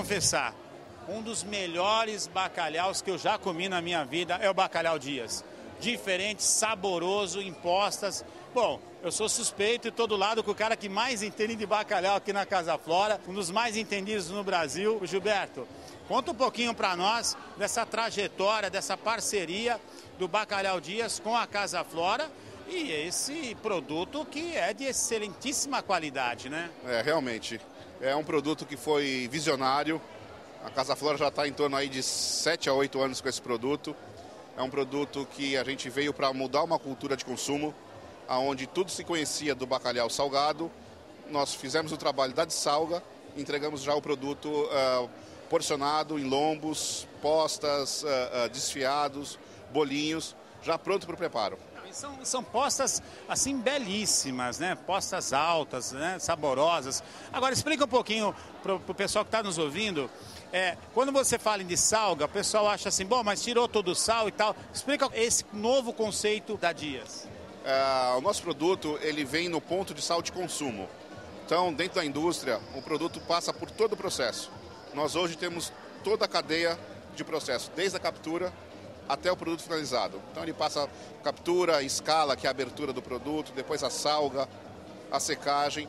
confessar, um dos melhores bacalhaus que eu já comi na minha vida é o bacalhau Dias. Diferente, saboroso, impostas. Bom, eu sou suspeito e todo lado com o cara que mais entende de bacalhau aqui na Casa Flora, um dos mais entendidos no Brasil, o Gilberto. Conta um pouquinho para nós dessa trajetória, dessa parceria do Bacalhau Dias com a Casa Flora e esse produto que é de excelentíssima qualidade, né? É, realmente. É um produto que foi visionário. A Casa Flora já está em torno aí de 7 a 8 anos com esse produto. É um produto que a gente veio para mudar uma cultura de consumo, aonde tudo se conhecia do bacalhau salgado. Nós fizemos o trabalho da salga, entregamos já o produto uh, porcionado em lombos, postas, uh, uh, desfiados, bolinhos, já pronto para o preparo. São, são postas assim belíssimas, né? Postas altas, né? saborosas. Agora explica um pouquinho para o pessoal que está nos ouvindo. É, quando você fala em salga, o pessoal acha assim, bom, mas tirou todo o sal e tal. Explica esse novo conceito da Dias. É, o nosso produto ele vem no ponto de sal de consumo. Então, dentro da indústria, o produto passa por todo o processo. Nós hoje temos toda a cadeia de processo, desde a captura até o produto finalizado. Então ele passa captura, escala, que é a abertura do produto, depois a salga, a secagem,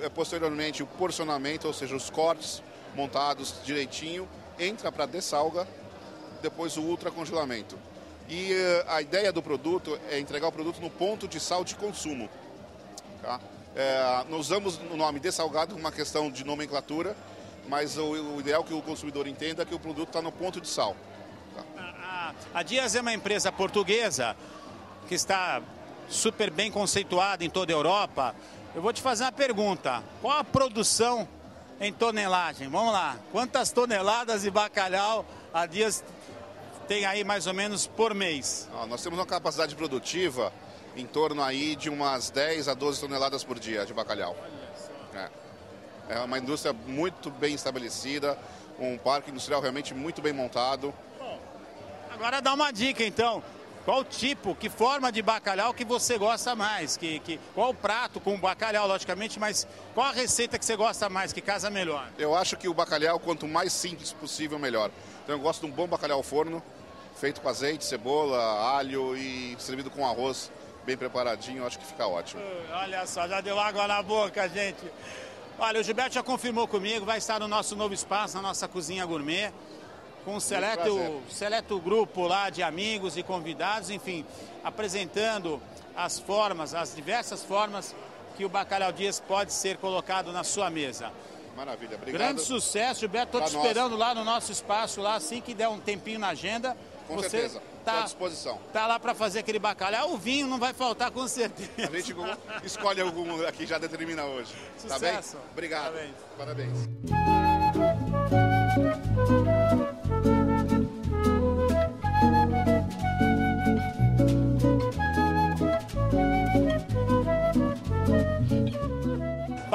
eh, posteriormente o porcionamento, ou seja, os cortes montados direitinho, entra para dessalga, depois o ultracongelamento. E uh, a ideia do produto é entregar o produto no ponto de sal de consumo. Tá? É, nós usamos o nome dessalgado, uma questão de nomenclatura, mas o, o ideal que o consumidor entenda é que o produto está no ponto de sal. A Dias é uma empresa portuguesa que está super bem conceituada em toda a Europa. Eu vou te fazer uma pergunta: qual a produção em tonelagem? Vamos lá, quantas toneladas de bacalhau a Dias tem aí mais ou menos por mês? nós temos uma capacidade produtiva em torno aí de umas 10 a 12 toneladas por dia de bacalhau. É. é uma indústria muito bem estabelecida, um parque industrial realmente muito bem montado. Agora dá uma dica então. Qual tipo, que forma de bacalhau que você gosta mais? Que, que, qual o prato com bacalhau, logicamente, mas qual a receita que você gosta mais, que casa melhor? Eu acho que o bacalhau, quanto mais simples possível, melhor. Então eu gosto de um bom bacalhau ao forno, feito com azeite, cebola, alho e servido com arroz bem preparadinho, acho que fica ótimo. Olha só, já deu água na boca, gente. Olha, o Gilberto já confirmou comigo, vai estar no nosso novo espaço, na nossa cozinha gourmet com um seleto, seleto grupo lá de amigos e convidados, enfim, apresentando as formas, as diversas formas que o bacalhau Dias pode ser colocado na sua mesa. Maravilha, obrigado. Grande sucesso, Gilberto. Estou te esperando lá no nosso espaço, lá assim que der um tempinho na agenda. Com você certeza, tá, à disposição. Tá lá para fazer aquele bacalhau. O vinho não vai faltar com certeza. A gente escolhe algum aqui, já determina hoje. Sucesso. Tá bem? Obrigado. Parabéns. Parabéns.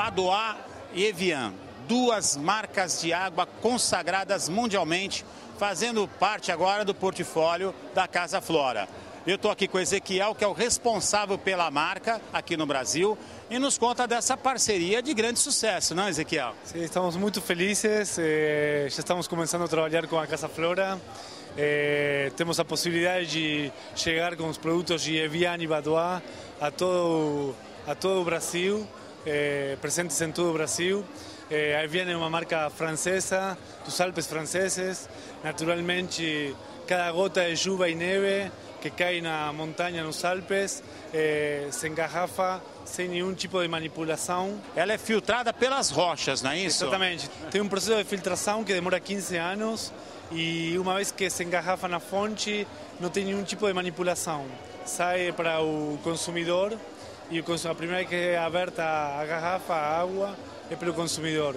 Padoa e Evian, duas marcas de água consagradas mundialmente, fazendo parte agora do portfólio da Casa Flora. Eu estou aqui com o Ezequiel, que é o responsável pela marca aqui no Brasil, e nos conta dessa parceria de grande sucesso, não, Ezequiel? Sim, estamos muito felizes. Eh, já estamos começando a trabalhar com a Casa Flora. Eh, temos a possibilidade de chegar com os produtos de Evian e Badois a todo, a todo o Brasil eh, presentes en todo Brasil. Eh, aí viene uma marca francesa, dos Alpes franceses. Naturalmente, cada gota de chuva e neve que cai na montanha nos Alpes eh, se engarrafa sem nenhum tipo de manipulação. Ela é filtrada pelas rochas, não é isso? Exatamente. Tem um processo de filtração que demora 15 anos e uma vez que se engarrafa na fonte, não tem nenhum tipo de manipulação. Sai para o consumidor e a primeira que é aberta a garrafa, a água, é pelo consumidor.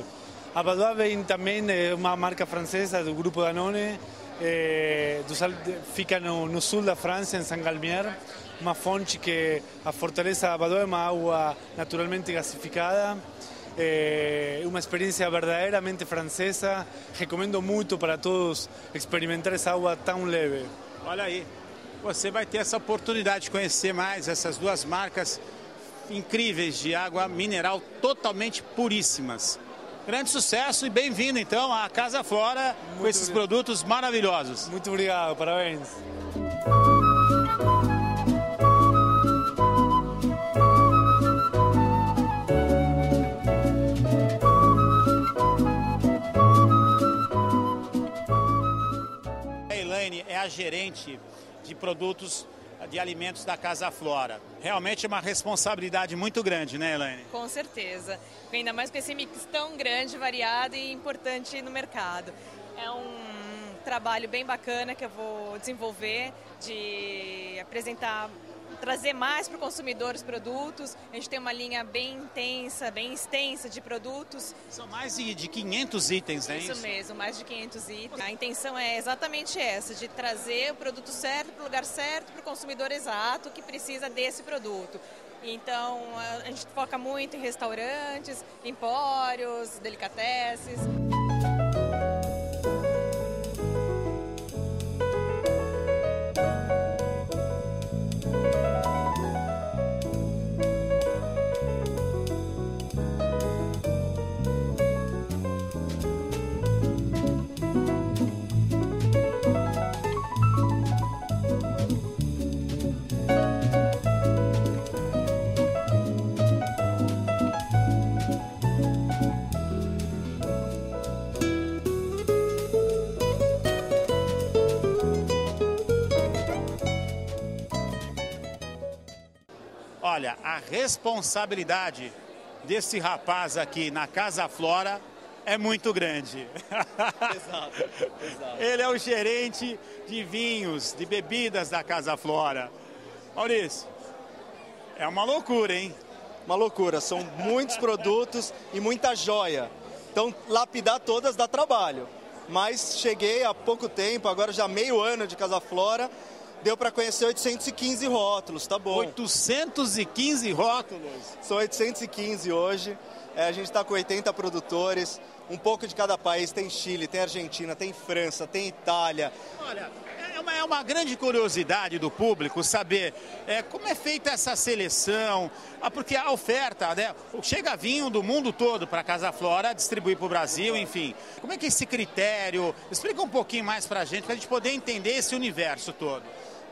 A Badois vem também é uma marca francesa do grupo Danone, é, do, fica no, no, sul da França, em Saint-Galmier, uma fonte que a fortaleza da Badoa é uma água naturalmente gasificada, é uma experiência verdadeiramente francesa. Recomendo muito para todos experimentar essa água tão leve. Olha aí, você vai ter essa oportunidade de conhecer mais essas duas marcas incríveis de água mineral totalmente puríssimas. Grande sucesso e bem-vindo então à Casa Flora Muito com esses obrigado. produtos maravilhosos. Muito obrigado, parabéns. A Elaine é a gerente de produtos de alimentos da Casa Flora. Realmente é uma responsabilidade muito grande, né, Elaine? Com certeza. Ainda mais com esse mix tão grande, variado e importante no mercado. É um trabalho bem bacana que eu vou desenvolver de apresentar trazer mais para o consumidor os produtos. A gente tem uma linha bem intensa, bem extensa de produtos. São mais de, de 500 itens, né? Isso, isso mesmo, mais de 500 itens. A intenção é exatamente essa, de trazer o produto certo para o lugar certo, para o consumidor exato que precisa desse produto. Então, a gente foca muito em restaurantes, empórios, delicatessen. Olha, a responsabilidade desse rapaz aqui na Casa Flora é muito grande. Exato, exato. Ele é o gerente de vinhos, de bebidas da Casa Flora. Maurício, é uma loucura, hein? Uma loucura, são muitos produtos e muita joia. Então, lapidar todas dá trabalho. Mas cheguei há pouco tempo, agora já meio ano de Casa Flora, deu para conhecer 815 rótulos, tá bom. 815 rótulos? São 815 hoje. É, a gente está com 80 produtores, um pouco de cada país. Tem Chile, tem Argentina, tem França, tem Itália. Olha, uma, é uma grande curiosidade do público saber é, como é feita essa seleção, ah, porque a oferta, né, chega vinho do mundo todo para a Casa Flora, distribuir para o Brasil, enfim. Como é que é esse critério? Explica um pouquinho mais para a gente, para a gente poder entender esse universo todo.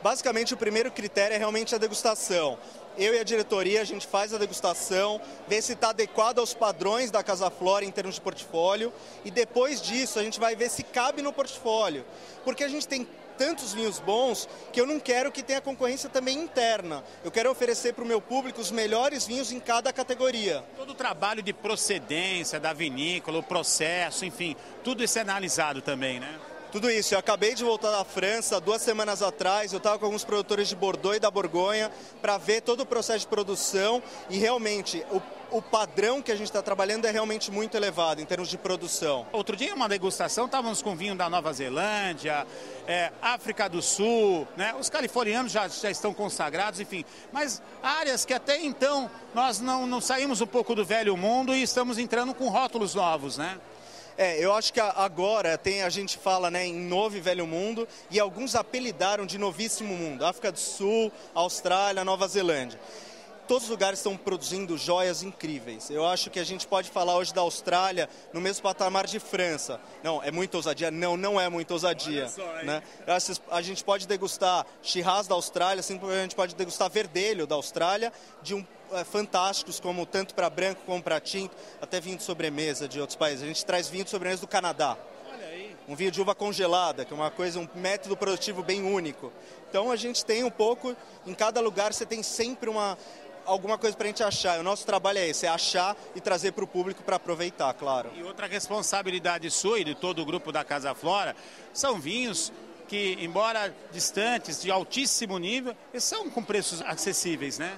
Basicamente, o primeiro critério é realmente a degustação. Eu e a diretoria, a gente faz a degustação, vê se está adequado aos padrões da Casa Flora em termos de portfólio e depois disso a gente vai ver se cabe no portfólio. Porque a gente tem tantos vinhos bons que eu não quero que tenha concorrência também interna. Eu quero oferecer para o meu público os melhores vinhos em cada categoria. Todo o trabalho de procedência da vinícola, o processo, enfim, tudo isso é analisado também, né? tudo isso. Eu acabei de voltar da França duas semanas atrás. Eu estava com alguns produtores de Bordeaux e da Borgonha para ver todo o processo de produção e realmente o o padrão que a gente está trabalhando é realmente muito elevado em termos de produção. Outro dia, uma degustação, estávamos com vinho da Nova Zelândia, é, África do Sul, né? os californianos já, já estão consagrados, enfim. Mas áreas que até então nós não, não saímos um pouco do velho mundo e estamos entrando com rótulos novos, né? É, eu acho que agora tem, a gente fala né, em novo e velho mundo e alguns apelidaram de novíssimo mundo. África do Sul, Austrália, Nova Zelândia todos os lugares estão produzindo joias incríveis. Eu acho que a gente pode falar hoje da Austrália no mesmo patamar de França. Não, é muita ousadia? Não, não é muita ousadia. Só, né? A gente pode degustar Shiraz da Austrália, assim como a gente pode degustar Verdelho da Austrália, de um é, fantásticos, como tanto para branco como para tinto, até vinho de sobremesa de outros países. A gente traz vinho de sobremesa do Canadá. Um vinho de uva congelada, que é uma coisa, um método produtivo bem único. Então a gente tem um pouco, em cada lugar você tem sempre uma, alguma coisa para a gente achar. O nosso trabalho é esse, é achar e trazer para o público para aproveitar, claro. E outra responsabilidade sua e de todo o grupo da Casa Flora são vinhos que, embora distantes, de altíssimo nível, são com preços acessíveis, né?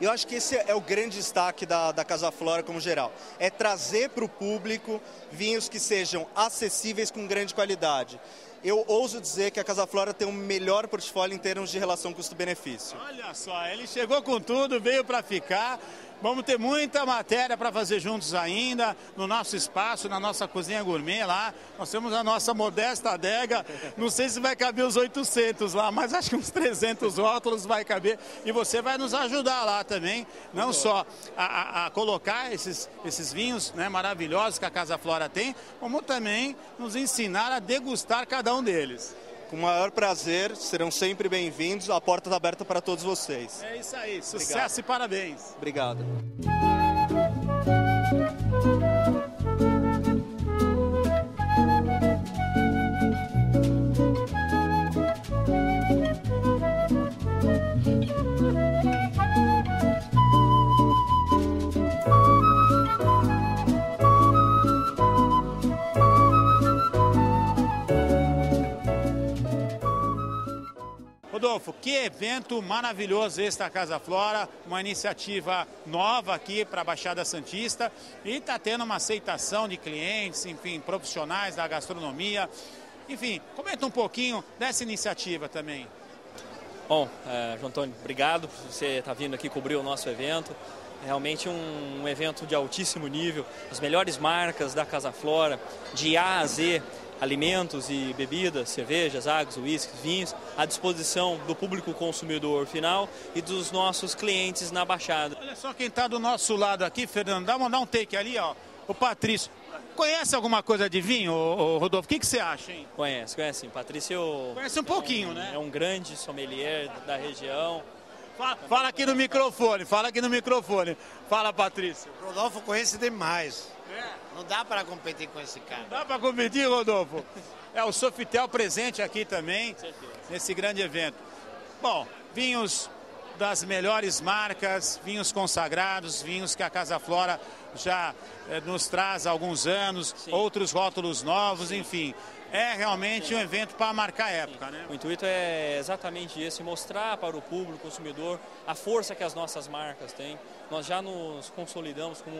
Eu acho que esse é o grande destaque da, da Casa Flora como geral. É trazer para o público vinhos que sejam acessíveis com grande qualidade. eu ouso dizer que a Casa Flora tem o melhor portfólio em termos de relação custo-benefício. Olha só, ele chegou com tudo, veio para ficar. Vamos ter muita matéria para fazer juntos ainda, no nosso espaço, na nossa cozinha gourmet lá. Nós temos a nossa modesta adega. Não sei se vai caber os 800 lá, mas acho que uns 300 rótulos vai caber. E você vai nos ajudar lá também, não só a, a, a colocar esses, esses vinhos né, maravilhosos que a Casa Flora tem, como também nos ensinar a degustar cada um deles. Com o maior prazer, serão sempre bem-vindos. A porta está aberta para todos vocês. É isso aí, sucesso Obrigado. e parabéns. Obrigado. Rodolfo, que evento maravilhoso esse da Casa Flora, uma iniciativa nova aqui para a Baixada Santista e está tendo uma aceitação de clientes, enfim, profissionais da gastronomia. Enfim, comenta um pouquinho dessa iniciativa também. Bom, é, João Antônio, obrigado por você estar tá vindo aqui cobrir o nosso evento. É realmente um, um evento de altíssimo nível, as melhores marcas da Casa Flora, de A a Z, alimentos e bebidas, cervejas, águas, uísques, vinhos, à disposição do público consumidor final e dos nossos clientes na Baixada. Olha só quem está do nosso lado aqui, Fernando, dá, um take ali, ó, o Patrício. Conhece alguma coisa de vinho, Rodolfo? O que, que você acha, hein? Conhece, conhece sim. Patrício... Conhece um pouquinho, né? É um grande sommelier da região. Fala, fala, aqui no microfone, fala aqui no microfone. Fala, Patrício. Rodolfo conhece demais. Não dá para competir com esse cara. Dá para competir, Rodolfo? É o Sofitel presente aqui também, nesse grande evento. Bom, vinhos das melhores marcas, vinhos consagrados, vinhos que a Casa Flora já eh, nos traz há alguns anos, Sim. outros rótulos novos, Sim. enfim é realmente um evento para marcar época. Né? O intuito é exatamente esse, mostrar para o público, consumidor, a força que as nossas marcas têm. Nós já nos consolidamos como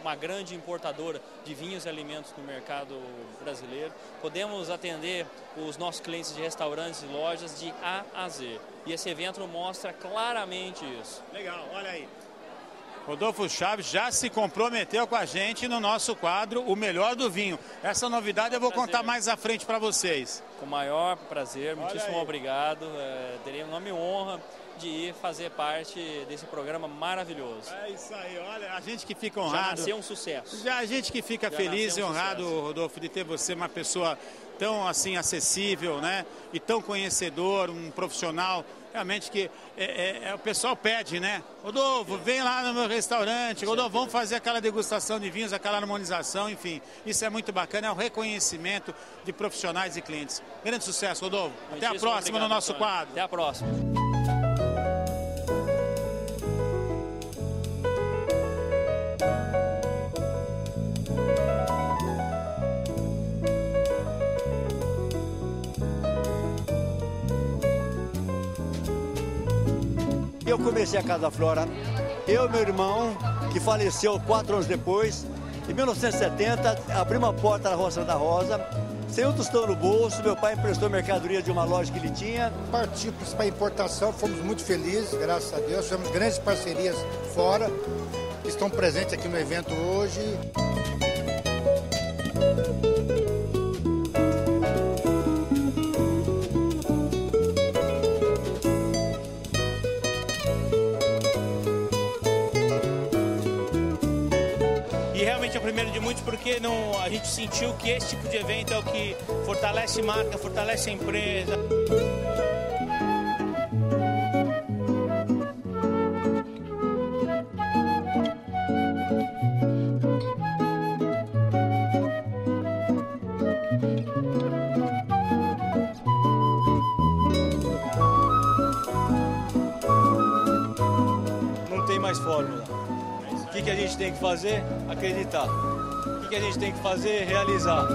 uma grande importadora de vinhos e alimentos no mercado brasileiro. Podemos atender os nossos clientes de restaurantes e lojas de A a Z. E esse evento mostra claramente isso. Legal, olha aí. Rodolfo Chaves já se comprometeu com a gente no nosso quadro O Melhor do Vinho. Essa novidade eu vou contar mais à frente para vocês. Com o maior prazer, muitíssimo obrigado. É, terei um nome honra de ir fazer parte desse programa maravilhoso. É isso aí, olha, a gente que fica honrado. Já nasceu um sucesso. Já a gente que fica Já feliz e honrado. Rodolfo, de ter você uma pessoa tão assim acessível, né? E tão conhecedor, um profissional realmente que é, é, é, o pessoal pede, né? Rodolfo, vem lá no meu restaurante, Rodolfo, vamos fazer aquela degustação de vinhos, aquela harmonização, enfim. Isso é muito bacana, é o reconhecimento de profissionais e clientes. Grande sucesso, Rodolfo. Até a próxima obrigado, no nosso quadro. Até a próxima. Comecei a Casa Flora, eu e meu irmão, que faleceu quatro anos depois, em 1970, abri uma porta na Roça da Rosa, sem um tostão no bolso, meu pai emprestou mercadoria de uma loja que ele tinha. Partimos para importação, fomos muito felizes, graças a Deus, tivemos grandes parcerias fora, que estão presentes aqui no evento hoje. De muitos porque não, a gente sentiu que esse tipo de evento é o que fortalece marca, fortalece a empresa. Não tem mais fórmula. O que, que a gente tem que fazer? Acreditar. Que, a gente tem que fazer? Realizar.